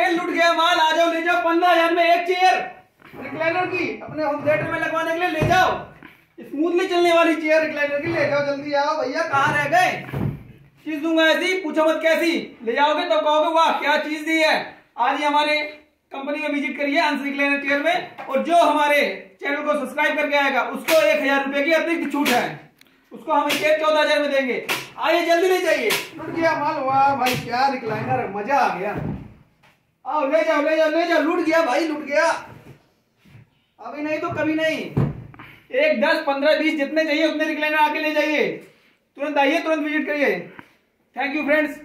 Chair लुट गया माल आ जाओ ले जाओ पंद्रह हज़ार में एक चेयर रिक्लाइनर की अपने होम थिएटर में लगवाने के लिए ले जाओ। स्मूथली चलने वाली चेयर रिक्लाइनर की ले जाओ जल्दी आओ भैया कहाँ रह गए? चीज़ दूँगा ऐसी पूछो मत कैसी। ले जाओगे तो कहोगे वाह क्या चीज़ दी है। आज ही हमारे कंपनी में विज़िट करिए अंश रिक्लाइनर चेयर में। और जो हमारे चैनल को सब्सक्राइब करके आएगा उसको एक हज़ार रुपए की अतिरिक्त छूट है। उसको हम चेयर चौदह हज़ार में देंगे। आइए जल्दी ले जाइए। लुट गया माल। वाह भाई क्या रिक्लाइनर मज़ा आ गया। आओ, ले जाओ ले जाओ ले जाओ, लूट गया भाई, लूट गया। अभी नहीं तो कभी नहीं। एक, दस, पंद्रह, बीस, जितने चाहिए उतने रिक्लाइनर आके ले जाइए। तुरंत आइए, तुरंत विज़िट करिए। Thank you friends